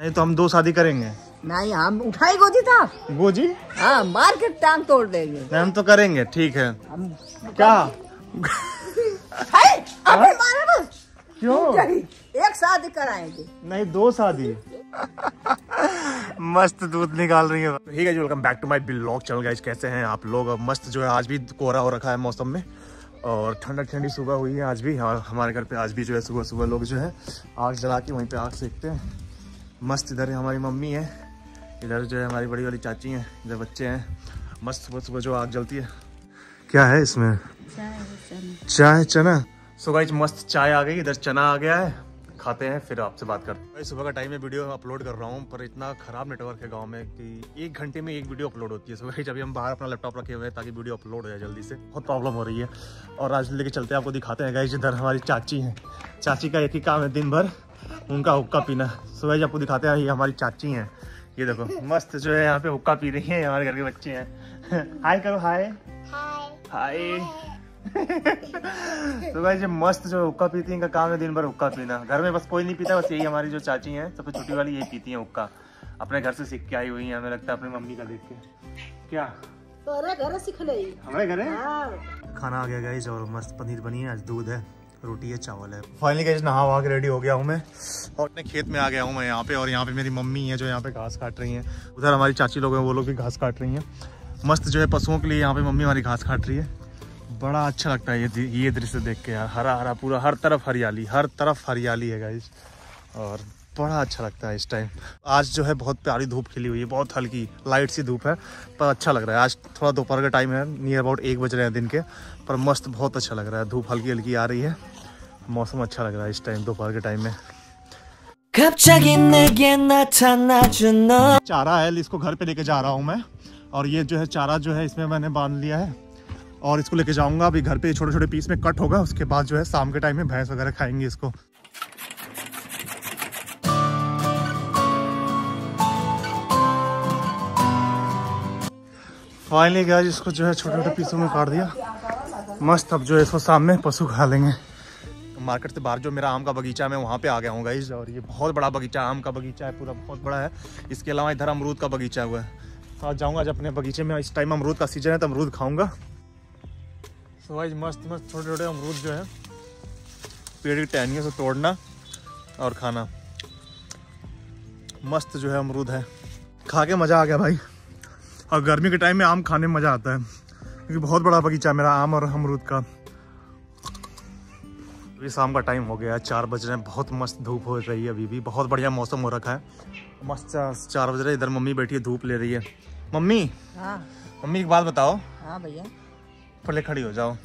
नहीं तो हम दो शादी करेंगे। नहीं हम उठाई गोदी था। गोजी हाँ मार के टांग तोड़ देंगे। नहीं हम तो करेंगे ठीक है। हम क्या? है, अबे मारे बस। क्यों? एक शादी कराएँगे। नहीं दो शादी। मस्त दूध निकाल रही है। ठीक है जी welcome back to my blog channel guys कैसे हैं आप लोग? अब मस्त जो है आज भी कोहरा हो रखा है मौसम में। और ठंडा ठंडी सुबह हुई है आज भी। हमारे घर पे आज भी जो है सुबह सुबह लोग जो है आग जला के वहीं पे आग सेकते हैं। मस्त इधर हमारी मम्मी है। इधर जो है, हमारी बड़ी वाली चाची हैं, इधर बच्चे हैं। मस्त सुबह सुबह जो आग जलती है। क्या है इसमें? चाय चना। सो गाइस मस्त चाय आ गई, इधर चना आ गया है। खाते हैं, फिर आपसे बात करते हैं। सुबह का टाइम में वीडियो अपलोड कर रहा हूँ, पर इतना खराब नेटवर्क है गाँव में कि एक घंटे में एक वीडियो अपलोड होती है। सुबह जब हम बाहर अपना लैपटॉप रखे हुए हैं ताकि वीडियो अपलोड हो जाए जल्दी से। बहुत प्रॉब्लम हो रही है। और आज लेके चलते हैं, आपको दिखाते हैं गाइस इधर हमारी चाची हैं। चाची का एक ही काम है दिन भर। उनका हुक्का पीना। सुबह आपको दिखाते हैं ये हमारी चाची हैं। ये देखो मस्त जो है यहाँ पे हुक्का पी रही है हमारे घर के बच्चे हैं। हाय करो हाय। हाय। तो भाई जो मस्त जो हुक्का पीती है इनका काम है दिन भर हुक्का पीना। घर में बस कोई नहीं पीता बस यही हमारी जो चाची हैं सबसे छोटी वाली यही पीती है हुक्का। अपने घर से सीख के आई हुई है हमें लगता है अपनी मम्मी का देख के। क्या? घर सीख ले हमारे घर है? खाना आ गया गाइज़ और मस्त पनीर बनी है आज दूध है। रोटी है चावल है। फाइनली कैसे नहा वहा के रेडी हो गया हूँ मैं। और अपने खेत में आ गया हूँ मैं यहाँ पे और यहाँ पे मेरी मम्मी है जो यहाँ पे घास काट रही है। उधर हमारी चाची लोग हैं वो लोग भी घास काट रही हैं। मस्त जो है पशुओं के लिए यहाँ पे मम्मी हमारी घास काट रही है। बड़ा अच्छा लगता है ये ये दृश्य देख के यार। हरा हरा पूरा हर तरफ़ हरियाली हर तरफ़ हरियाली है गाइज़ और बड़ा अच्छा लगता है इस टाइम आज जो है बहुत प्यारी धूप खिली हुई है बहुत हल्की लाइट सी धूप है पर अच्छा लग रहा है. आज थोड़ा दोपहर का टाइम है नियर अबाउट एक बज रहे हैं दिन के पर मस्त बहुत अच्छा लग रहा है. धूप हल्की हल्की आ रही है. मौसम अच्छा लग रहा है इस टाइम दोपहर के टाइम में. चारा है इसको घर पे लेके जा रहा हूँ मैं. और ये जो है चारा जो है इसमें मैंने बाँध लिया है. और इसको लेके जाऊँगा अभी घर पे छोटे छोटे पीस में कट होगा उसके बाद जो है शाम के टाइम में भैंस वगैरह खाएँगे इसको. फाइनली गया इसको जो है छोटे छोटे पीसों में काट दिया। मस्त, अब जो है इसको शाम में पशु खा लेंगे। मार्केट से बाहर जो मेरा आम का बगीचा है, मैं वहाँ पे आ गया हूँ गाइज़ और ये बहुत बड़ा बगीचा आम का बगीचा है, पूरा बहुत बड़ा है। इसके अलावा इधर अमरूद का बगीचा हुआ है। आज जाऊँगा आज अपने बगीचे में, इस टाइम अमरूद का सीज़न है तो अमरूद खाऊँगा। सो गाइज़ मस्त मस्त छोटे छोटे अमरूद जो है। पेड़ की टहनियों से तोड़ना और खाना। मस्त जो है अमरूद है। खा के मज़ा आ गया भाई। और गर्मी के टाइम में आम खाने में मज़ा आता है। क्योंकि बहुत बड़ा बगीचा है मेरा आम और अमरूद का। अभी शाम का टाइम हो गया है चार बज रहे हैं बहुत मस्त धूप हो रही है अभी भी। बहुत बढ़िया मौसम हो रखा है। मस्त चार बज रहे हैं इधर मम्मी बैठी है धूप ले रही है। मम्मी हाँ। मम्मी एक बात बताओ। हाँ भैया। पहले खड़ी हो जाओ।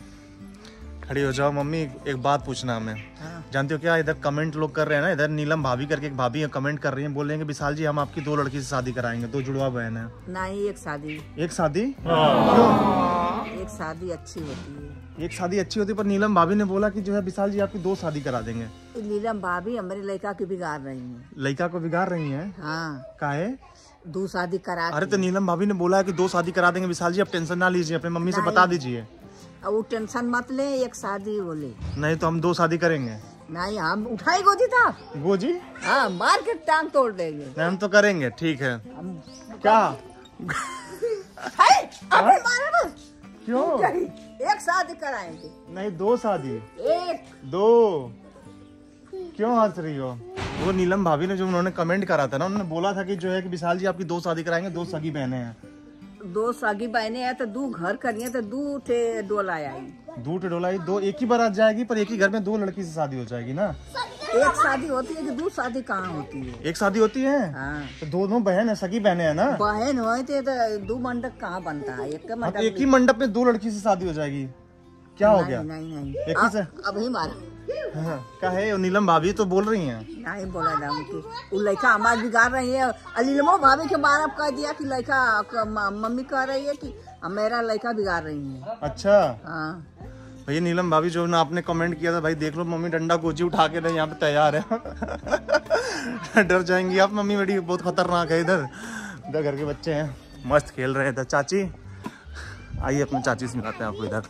खड़ी हो जाओ। मम्मी एक बात पूछना हमें। हाँ। जानते हो क्या इधर कमेंट लोग कर रहे हैं ना इधर नीलम भाभी करके एक भाभी कमेंट कर रही हैं बोल रहे हैं कि विशाल जी हम आपकी दो लड़की से शादी कराएँगे दो जुड़वा बहन है। नहीं एक शादी। एक शादी? एक शादी अच्छी होती है। एक शादी अच्छी होती है, पर नीलम भाभी ने बोला कि जो है विशाल जी आपकी दो शादी करा देंगे। नीलम भाभी हमारी लड़का की बिगाड़ रही है। लड़का को बिगाड़ रही हैं? हाँ। काहे दो शादी करा अरे तो नीलम भाभी ने बोला है कि दो शादी करा देंगे। विशाल जी आप टेंशन ना लीजिए अपने मम्मी से बता दीजिए। वो टेंशन मत ले एक शादी बोले। नहीं तो हम दो शादी करेंगे। नहीं हम उठाए गोजी था गोजी? हाँ मार के टांग तोड़ देंगे। नहीं हम तो करेंगे ठीक है। हम क्या? है, क्यों? एक शादी कराएँगे। नहीं दो शादी। एक। दो। क्यों हंस रही हो? वो नीलम भाभी ने जो उन्होंने कमेंट करा था ना उन्होंने बोला था कि जो है कि विशाल जी आपकी दो शादी कराएँगे दो सगी बहनें हैं। दो सागी बहने हैं तो दो घर करिए तो दो ठे डोला आई। दो टे डोला आई दो एक ही बारात जाएगी पर एक ही घर में दो लड़की से शादी हो जाएगी ना? एक शादी होती है कि दो शादी कहाँ होती है? एक शादी होती है? हाँ। तो दोनों बहन है सगी बहने हैं ना? बहन होते तो दो मंडप कहाँ बनता है? एक हाँ, तो मंडप एक ही मंडप में दो लड़की से शादी हो जाएगी। क्या हो गया? नहीं नहीं। अभी मारा। हाँ, क्या है नीलम भाभी तो बोल रही हैं। नहीं बोला जा उनकी वो लड़का हमारे बिगाड़ रही है। अलीलमो भाभी के बारे में कह दिया कि लड़का मम्मी कह रही है कि मेरा लड़का बिगाड़ रही है। अच्छा। हाँ। भैया नीलम भाभी जो ना आपने कमेंट किया था भाई देख लो मम्मी डंडा गोजी उठा के ना यहाँ पे तैयार है। डर जाएँगी आप मम्मी बड़ी बहुत खतरनाक है इधर। इधर घर के बच्चे हैं मस्त खेल रहे हैं इधर। चाची आइए अपने चाची से मिलाते हैं आपको इधर।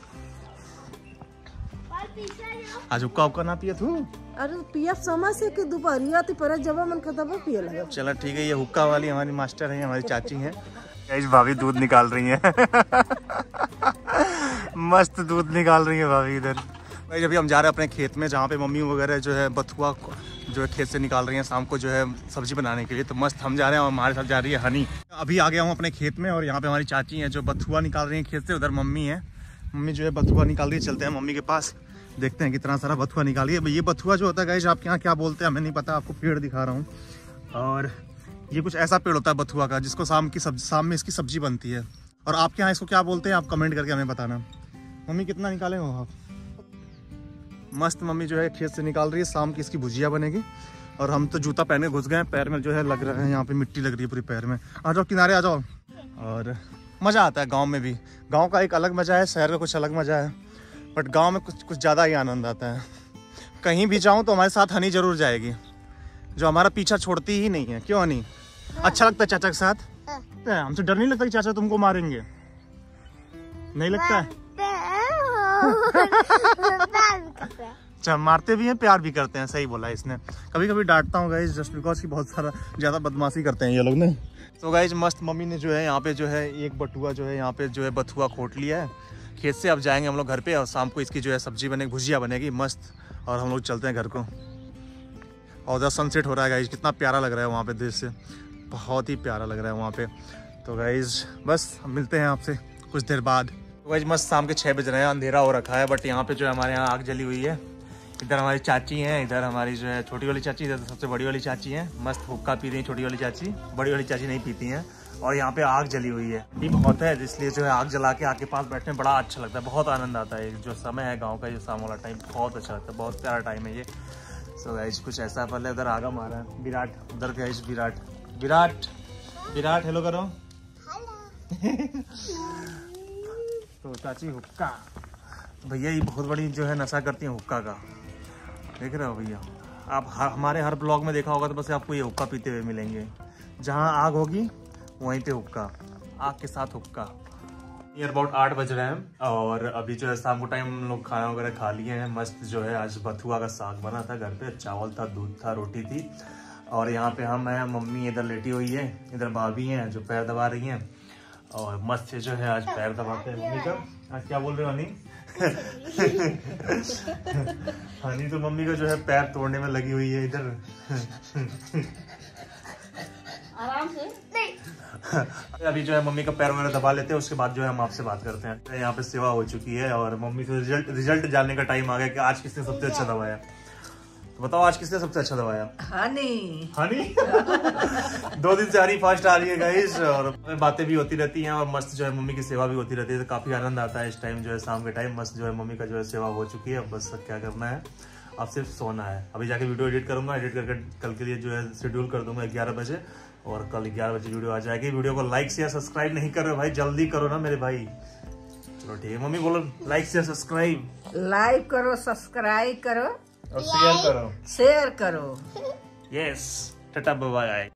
आज हुक्का हुक्का ना पिए तू? अरे पिया समय से कि दोपहरिया ती पर जब मन के दबा पिए लगा। चलो ठीक है ये हुक्का वाली हमारी मास्टर है हमारी चाची है। गाइस भाभी दूध निकाल रही है। मस्त दूध निकाल रही है भाभी इधर। भाई अभी हम जा रहे हैं अपने खेत में जहाँ पे मम्मी वगैरह जो है बथुआ जो है खेत से निकाल रही हैं शाम को जो है सब्ज़ी बनाने के लिए। तो मस्त हम जा रहे हैं और हमारे साथ जा रही है हनी। अभी आ गया हूँ अपने खेत में और यहाँ पे हमारी चाची हैं जो बथुआ निकाल रही हैं खेत से उधर मम्मी है। मम्मी जो है बथुआ निकाल रही है चलते हैं मम्मी के पास। देखते हैं कितना सारा बथुआ निकालिए ये बथुआ जो होता है गाइस आपके यहाँ क्या बोलते हैं, हमें नहीं पता, आपको पेड़ दिखा रहा हूँ। और ये कुछ ऐसा पेड़ होता है बथुआ का, जिसको शाम की सब्ज़ी शाम में इसकी सब्ज़ी बनती है। और आपके यहाँ इसको क्या बोलते हैं, आप कमेंट करके हमें बताना। मम्मी, कितना निकाले हो आप? मस्त मम्मी जो है, खेत से निकाल रही है शाम की इसकी भुजिया बनेगी। और हम तो जूता पहन घुस गए पैर में जो है लग रहा है, यहाँ पे मिट्टी लग रही है पूरी पैर में। आ जाओ, किनारे आ जाओ। और मज़ा आता है गाँव में भी। गाँव का एक अलग मज़ा है, शहर का कुछ अलग मज़ा है। बट गाँव में कुछ कुछ ज़्यादा ही आनंद आता है। कहीं भी जाऊँ तो हमारे साथ हनी ज़रूर जाएगी। जो हमारा पीछा छोड़ती ही नहीं है। क्यों हनी? अच्छा लगता है चाचा के साथ? हमसे डर नहीं लगता कि चाचा तुमको मारेंगे? नहीं लगता है? अच्छा मारते भी हैं प्यार भी करते हैं सही बोला इसने। कभी कभी डांटता हूँ गाइज़ जस्ट बिकॉज़ की बहुत सारा ज़्यादा बदमाशी करते हैं ये लोग ने तो गाइज़ मस्त मम्मी ने जो है यहाँ पे जो है एक बटुआ जो है यहाँ पे जो है बथुआ खोट लिया है। खेत से अब जाएँगे हम लोग घर पे और शाम को इसकी जो है सब्ज़ी बनेगी भुजिया बनेगी, मस्त। और हम लोग चलते हैं घर को। और उधर सनसेट हो रहा है गाइज़ कितना प्यारा लग रहा है वहाँ पे दृश्य। बहुत ही प्यारा लग रहा है वहाँ पे। तो गाइज़ बस मिलते हैं आपसे कुछ देर बाद। तो गाइज़ मस्त शाम के छः बज रहे हैं, अंधेरा हो रखा है बट यहाँ पे जो है हमारे यहाँ आग जली हुई है। इधर हमारी चाची हैं, इधर हमारी जो है छोटी वाली चाची, इधर सबसे बड़ी वाली चाची हैं। मस्त हुक्का पी रही हैं छोटी वाली चाची। बड़ी वाली चाची नहीं पीती हैं। और यहाँ पे आग जली हुई है। ये बहुत है इसलिए जो है आग जला के आग के पास बैठने बड़ा अच्छा लगता है। बहुत आनंद आता है। जो समय है गाँव का जो शाम वाला टाइम बहुत अच्छा लगता है। बहुत प्यारा टाइम है ये। सो गाइज़ कुछ ऐसा पहले उधर आगा मारा है। विराट उधर गाइज़ विराट। विराट विराट हेलो करो। तो चाची हुक्का। भैया ये बहुत बड़ी जो है नशा करती है हुक्का का। देख रहे हो भैया? आप हर, हमारे हर ब्लॉग में देखा होगा तो बस आपको ये हुक्का पीते हुए मिलेंगे। जहाँ आग होगी वहीं पे हुक्का। आग के साथ हुक्का। नियर अबाउट आठ बज रहे हैं और अभी जो है शाम को टाइम हम लोग खाना वगैरह खा लिए हैं। मस्त जो है आज बथुआ का साग बना था घर पे। चावल था दूध था रोटी थी। और यहाँ पे हम हैं मम्मी इधर लेटी हुई है इधर भाभी हैं जो पैर दबा रही हैं। और मस्त से जो है आज पैर दबाते हैं। मम्मी का? आज क्या बोल रहे हो हनी? हनी तो मम्मी का जो है पैर तोड़ने में लगी हुई है इधर। आराम से। अभी जो है मम्मी का पैर वगैरह दबा लेते हैं उसके बाद जो है हम आपसे बात करते हैं। यहाँ पे सेवा हो चुकी है और मम्मी से रिज़ल्ट रिज़ल्ट जानने का टाइम आ गया कि आज किसने सबसे अच्छा दबाया। तो बताओ आज किसने सबसे अच्छा दबाया? हनी हनी दो दिन से हनी फास्ट आ रही है गाइस और बातें भी होती रहती हैं और मस्त जो है मम्मी की सेवा भी होती रहती है। तो काफ़ी आनंद आता है इस टाइम जो है शाम के टाइम मस्त जो है मम्मी का जो है सेवा हो चुकी है। अब बस क्या करना है? अब सिर्फ़ सोना है। अभी जाके वीडियो एडिट करूँगा एडिट करके कल के लिए जो है शेड्यूल कर दूँगा ग्यारह बजे। और कल ग्यारह बजे वीडियो आ जाएगी। वीडियो को लाइक शेयर सब्सक्राइब नहीं कर रहे भाई जल्दी करो ना मेरे भाई। चलो ठीक है मम्मी बोलो लाइक शेयर सब्सक्राइब लाइक करो सब्सक्राइब करो। और शेयर करो। शेयर करो। Yes tata bye